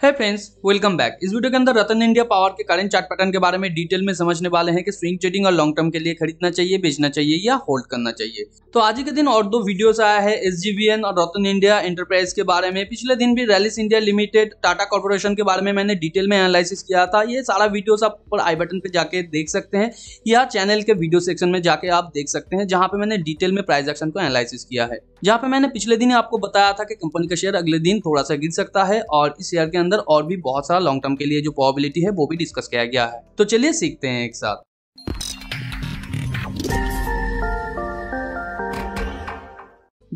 है friends welcome back इस video के अंदर रतन इंडिया पावर के करंट चार्ट पैटर्न के बारे में डिटेल में समझने वाले हैं कि स्विंग ट्रेडिंग और लॉन्ग टर्म के लिए खरीदना चाहिए, बेचना चाहिए या होल्ड करना चाहिए। तो आज के दिन और दो वीडियोस आया है एस और रतन इंडिया एंटरप्राइज के बारे में। पिछले दिन भी Rallis India limited Tata corporation के बारे में मैंने डिटेल में एनालिसिस किया था। ये सारा वीडियोस आप ऊपर आई बटन पर जाके देख सकते हैं या चैनल के वीडियो सेक्शन में जाके आप देख सकते हैं, जहाँ पे मैंने डिटेल में प्राइस एक्शन को एनालिसिस किया है। जहाँ पे मैंने पिछले दिन आपको बताया था कि कंपनी का शेयर अगले दिन थोड़ा सा गिर सकता है और इस शेयर के अंदर और भी बहुत सारा लॉन्ग टर्म के लिए जो पॉबिलिटी है वो भी डिस्कस किया गया है। तो चलिए सीखते हैं एक साथ।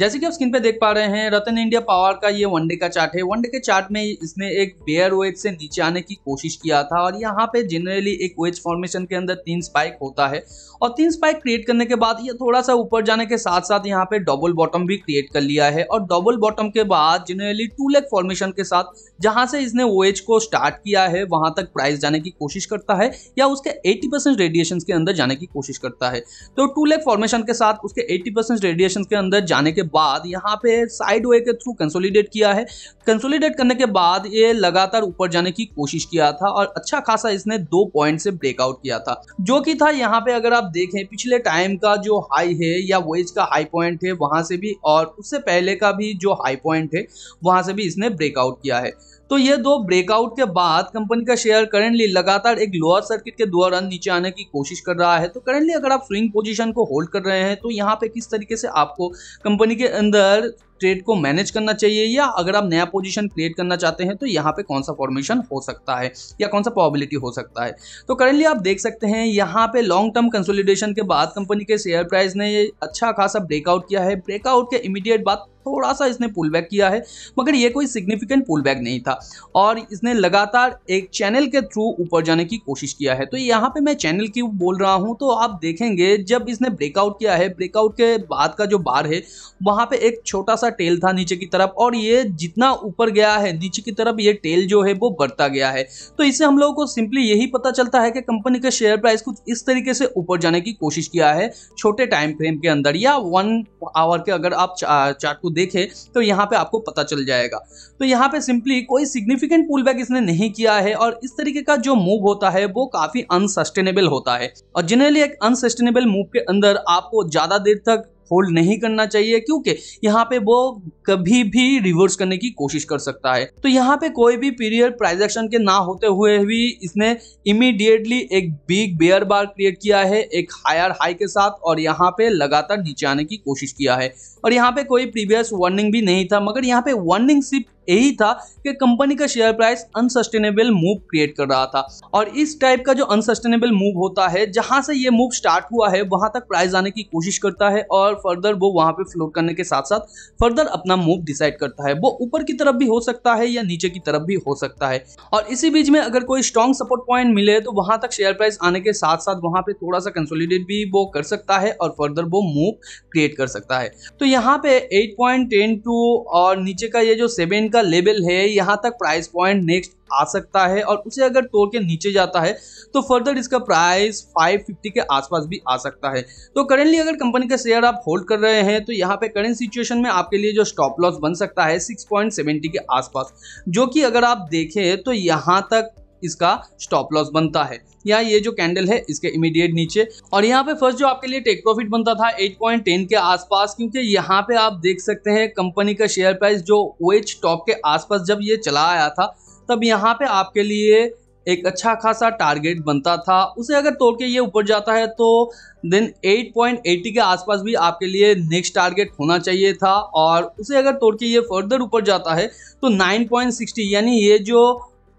जैसे कि आप स्क्रीन पे देख पा रहे हैं, रतन इंडिया पावर का ये वनडे का चार्ट है। वनडे के चार्ट में इसने एक बेयर वेज से नीचे आने की कोशिश किया था और यहाँ पे जनरली एक वेज फॉर्मेशन के अंदर तीन स्पाइक होता है। और तीन स्पाइक क्रिएट करने के बाद ये थोड़ा सा ऊपर जाने के साथ साथ यहाँ पे डबल बॉटम भी क्रिएट कर लिया है। और डबल बॉटम के बाद जनरली टू लेग फॉर्मेशन के साथ जहाँ से इसने वेज को स्टार्ट किया है, वहाँ तक प्राइस जाने की कोशिश करता है या उसके 80 परसेंट रेडिएशन के अंदर जाने की कोशिश करता है। तो टू लेग फॉर्मेशन के साथ उसके 80 परसेंट रेडिएशन के अंदर जाने के बाद यहाँ पे साइड वे के थ्रू कंसोलिडेट किया है। कंसोलिडेट करने के बाद ये लगातार ऊपर जाने की कोशिश किया था और अच्छा खासा इसने दो पॉइंट से ब्रेकआउट किया था। जो कि था यहाँ पे अगर आप देखें, पिछले टाइम का जो हाई है या वेज का हाई पॉइंट है, वहाँ से भी और उससे पहले का भी जो हाई पॉइंट है, वहाँ से भी इसने ब्रेकआउट किया है। तो ये दो ब्रेकआउट के बाद कंपनी का शेयर करेंटली लगातार एक लोअर सर्किट के दौरान नीचे आने की कोशिश कर रहा है। तो करेंटली अगर आप स्विंग पोजीशन को होल्ड कर रहे हैं तो यहाँ पे किस तरीके से आपको कंपनी के अंदर ट्रेड को मैनेज करना चाहिए या अगर आप नया पोजीशन क्रिएट करना चाहते हैं तो यहाँ पे कौन सा फॉर्मेशन हो सकता है या कौन सा पॉबिलिटी हो सकता है? तो करेंटली आप देख सकते हैं, यहाँ पे लॉन्ग टर्म कंसोलिडेशन के बाद कंपनी के शेयर प्राइस ने अच्छा खासा ब्रेकआउट किया है। ब्रेकआउट के इमीडिएट बाद थोड़ा सा इसने पुल बैक किया है, मगर ये कोई सिग्निफिकेंट पुल बैक नहीं था और इसने लगातार एक चैनल के थ्रू ऊपर जाने की कोशिश किया है। तो यहाँ पे मैं चैनल की बोल रहा हूँ तो आप देखेंगे, जब इसने ब्रेकआउट किया है ब्रेकआउट के बाद का जो बार है, वहाँ पे एक छोटा सा टेल था नीचे की तरफ़ और ये जितना ऊपर गया है, नीचे की तरफ़ ये टेल जो है वो बढ़ता गया है। तो इससे हम लोगों को सिंपली यही पता चलता है कि कंपनी का शेयर प्राइस कुछ इस तरीके से ऊपर जाने की कोशिश किया है छोटे टाइम फ्रेम के अंदर या वन आवर के अगर आप चार्ट को देखें तो यहाँ पे आपको पता चल जाएगा। तो यहाँ पे सिंपली कोई सिग्निफिकेंट पुल इसने नहीं किया है और इस तरीके का जो मूव होता है वो काफ़ी अनसस्टेनेबल होता है। और जनरली एक अनसस्टेनेबल मूव के अंदर आपको ज़्यादा देर तक होल्ड नहीं करना चाहिए, क्योंकि यहाँ पे वो कभी भी रिवर्स करने की कोशिश कर सकता है। तो यहाँ पे कोई भी पीरियड प्राइस एक्शन के ना होते हुए भी इसने इमीडिएटली एक बिग बेयर बार क्रिएट किया है, एक हायर हाई के साथ, और यहाँ पे लगातार नीचे आने की कोशिश किया है। और यहाँ पे कोई प्रीवियस वार्निंग भी नहीं था, मगर यहाँ पे वार्निंग सिर्फ़ यही था कि कंपनी का share price unsustainable move create कर रहा था। और इस टाइप का जो अनसस्टेनेबल मूव होता है, जहाँ से ये मूव स्टार्ट हुआ है, वहाँ तक प्राइस आने की कोशिश करता है और फर्दर वो वहाँ पे फ्लोट करने के साथ साथ फर्दर अपना मूव डिसाइड करता है। वो ऊपर की तरफ़ भी हो सकता है या नीचे की तरफ़ भी हो सकता है। और इसी बीच में अगर कोई स्ट्रॉन्ग सपोर्ट पॉइंट मिले तो वहाँ तक शेयर प्राइस आने के साथ साथ वहाँ पे थोड़ा सा कंसोलिडेट भी वो कर सकता है और फर्दर वो मूव क्रिएट कर सकता है। तो यहाँ पे 8.102 और नीचे का ये जो सेवन का लेवल है, यहाँ तक प्राइस पॉइंट नेक्स्ट आ सकता है और उसे अगर तोड़ के नीचे जाता है तो फर्दर इसका प्राइस 550 के आसपास भी आ सकता है। तो करेंटली अगर कंपनी का शेयर आप होल्ड कर रहे हैं तो यहाँ पे करेंट सिचुएशन में आपके लिए जो स्टॉप लॉस बन सकता है 6.70 के आसपास। जो कि अगर आप देखें तो यहाँ तक इसका स्टॉप लॉस बनता है। या ये जो कैंडल है, इसके इमीडिएट नीचे। और यहाँ पे फ़र्स्ट जो आपके लिए टेक प्रॉफिट बनता था 8.10 के आसपास, क्योंकि यहाँ पे आप देख सकते हैं कंपनी का शेयर प्राइस जो वेज टॉप के आसपास जब ये चला आया था, तब यहाँ पे आपके लिए एक अच्छा खासा टारगेट बनता था। उसे अगर तोड़ के ये ऊपर जाता है तो देन 8.80 के आसपास भी आपके लिए नेक्स्ट टारगेट होना चाहिए था। और उसे अगर तोड़ के ये फर्दर ऊपर जाता है तो 9.60 यानी ये जो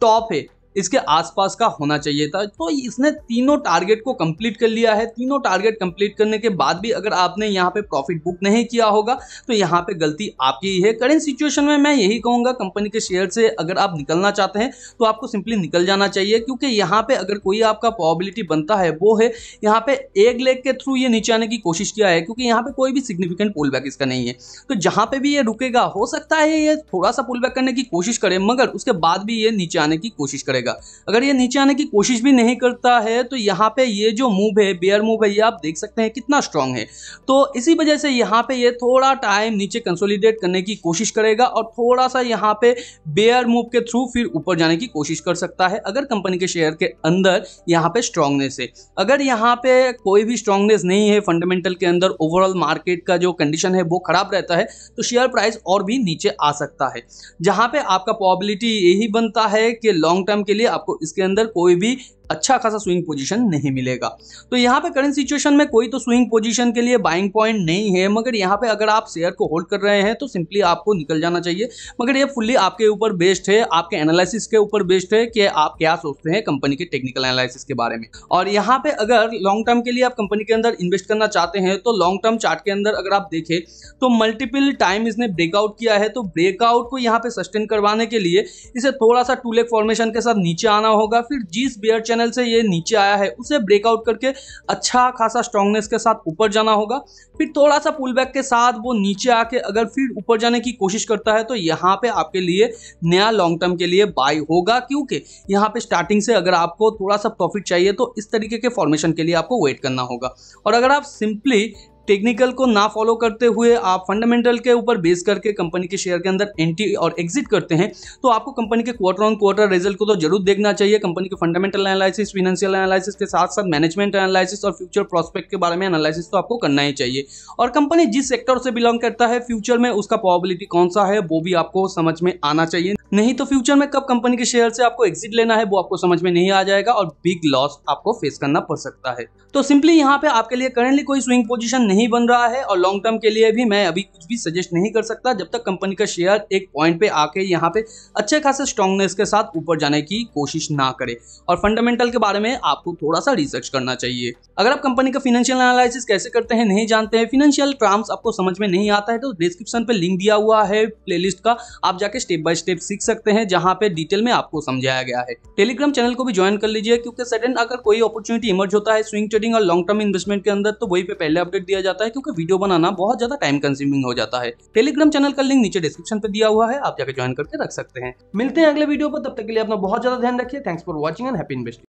टॉप है इसके आसपास का होना चाहिए था। तो इसने तीनों टारगेट को कंप्लीट कर लिया है। तीनों टारगेट कंप्लीट करने के बाद भी अगर आपने यहाँ पे प्रॉफिट बुक नहीं किया होगा तो यहाँ पे गलती आपकी ही है। करेंट सिचुएशन में मैं यही कहूँगा कंपनी के शेयर से अगर आप निकलना चाहते हैं तो आपको सिंपली निकल जाना चाहिए, क्योंकि यहाँ पर अगर कोई आपका प्रॉबिलिटी बनता है, वो है यहाँ पे एक लेग के थ्रू ये नीचे आने की कोशिश किया है, क्योंकि यहाँ पे कोई भी सिग्निफिकेंट पुल बैक इसका नहीं है। तो जहाँ पे भी ये रुकेगा, हो सकता है ये थोड़ा सा पुल बैक करने की कोशिश करे, मगर उसके बाद भी ये नीचे आने की कोशिश करेगा। करेगा अगर ये नीचे आने की कोशिश भी नहीं करता है तो यहाँ पे ये जो मूव है बेयर मूव है, ये आप देख सकते हैं कितना स्ट्रांग है। तो इसी वजह से यहाँ पे ये थोड़ा टाइम नीचे कंसोलिडेट करने की कोशिश करेगा और थोड़ा सा यहाँ पे बेयर मूव के थ्रू फिर ऊपर जाने की कोशिश कर सकता है, अगर कंपनी के शेयर के अंदर यहाँ पे स्ट्रांगनेस है। अगर यहाँ पे कोई भी स्ट्रांगनेस नहीं है फंडामेंटल के अंदर ओवरऑल मार्केट का जो कंडीशन है, वो खराब रहता है तो शेयर प्राइस और भी नीचे आ सकता है। जहाँ पे आपका पॉबिलिटी यही बनता है कि लॉन्ग टर्म के लिए आपको इसके अंदर कोई भी अच्छा खासा स्विंग पोजीशन नहीं मिलेगा। तो यहाँ पे करंट सिचुएशन में कोई तो स्विंग पोजीशन के लिए बाइंग पॉइंट नहीं है, मगर यहाँ पे अगर आप शेयर को होल्ड कर रहे हैं तो सिंपली आपको निकल जाना चाहिए। मगर ये फुल्ली आपके ऊपर बेस्ड है, आपके एनालिसिस के ऊपर बेस्ड है कि आप क्या सोचते हैं कंपनी के टेक्निकल एनालिसिस के बारे में। और यहाँ पे अगर लॉन्ग टर्म के लिए आप कंपनी के अंदर इन्वेस्ट करना चाहते हैं तो लॉन्ग टर्म चार्ट के अंदर अगर आप देखें तो मल्टीपल टाइम इसने ब्रेकआउट किया है तो ब्रेकआउट को यहाँ पे सस्टेन करवाने के लिए इसे थोड़ा सा टू लेक फॉर्मेशन के साथ नीचे आना होगा, फिर जिस बेयर चैनल से ये नीचे आया है, उसे ब्रेकआउट करके अच्छा खासा स्ट्रांगनेस के साथ ऊपर जाना होगा। फिर थोड़ा सा पुल बैक के साथ वो नीचे आके अगर फिर ऊपर जाने की कोशिश करता है तो यहाँ पे आपके लिए नया लॉन्ग टर्म के लिए बाय होगा, क्योंकि यहाँ पे स्टार्टिंग से अगर आपको थोड़ा सा प्रॉफिट चाहिए तो इस तरीके के फॉर्मेशन के लिए आपको वेट करना होगा। और अगर आप सिंपली टेक्निकल को ना फॉलो करते हुए आप फंडामेंटल के ऊपर बेस करके कंपनी के शेयर के अंदर एंट्री और एग्जिट करते हैं तो आपको कंपनी के क्वार्टर ऑन क्वार्टर रिज़ल्ट को तो ज़रूर देखना चाहिए। कंपनी के फंडामेंटल एनालिसिस फिनेंशियल एनालिसिस के साथ साथ मैनेजमेंट एनालिसिस और फ्यूचर प्रोस्पेक्ट के बारे में एनालिसिस तो आपको करना ही चाहिए। और कंपनी जिस सेक्टर से बिलोंग करता है फ्यूचर में उसका प्रॉबिलिटी कौन सा है, वो भी आपको समझ में आना चाहिए। नहीं तो फ्यूचर में कब कंपनी के शेयर से आपको एग्जिट लेना है, वो आपको समझ में नहीं आ जाएगा और बिग लॉस आपको फेस करना पड़ सकता है। तो सिंपली यहाँ पे आपके लिए करेंटली कोई स्विंग पोजीशन नहीं बन रहा है और लॉन्ग टर्म के लिए भी मैं अभी कुछ भी सजेस्ट नहीं कर सकता जब तक कंपनी का शेयर एक पॉइंट पे आके यहाँ पे अच्छे खासे स्ट्रांगनेस के साथ ऊपर जाने की कोशिश ना करे। और फंडामेंटल के बारे में आपको थोड़ा सा रिसर्च करना चाहिए। अगर आप कंपनी का फिनेंशियल एनालिसिस कैसे करते हैं, नहीं जानते हैं फिनेंशियल टर्म्स आपको समझ में नहीं आता है तो डिस्क्रिप्शन पे लिंक दिया हुआ है प्लेलिस्ट का। आप जाके स्टेप बाय स्टेप सीख सकते हैं, जहाँ पे डिटेल में आपको समझाया गया है। टेलीग्राम चैनल को भी ज्वाइन कर लीजिए, क्योंकि सडन अगर कोई अपॉर्चुनिटी इमर्ज होता है स्विंग ट्रेडिंग और लॉन्ग टर्म इन्वेस्टमेंट के अंदर तो वही पे पहले अपडेट दिया जाता है, क्योंकि वीडियो बनाना बहुत ज़्यादा टाइम कंज्यूमिंग हो जाता है। टेलीग्राम चैनल का लिंक नीचे डिस्क्रिप्शन पे दिया हुआ है, आप जाकर ज्वाइन करके रख सकते हैं। मिलते हैं अगले वीडियो पर, तब तक के लिए अपना बहुत ज़्यादा ध्यान रखिए। Thanks for watching and happy investing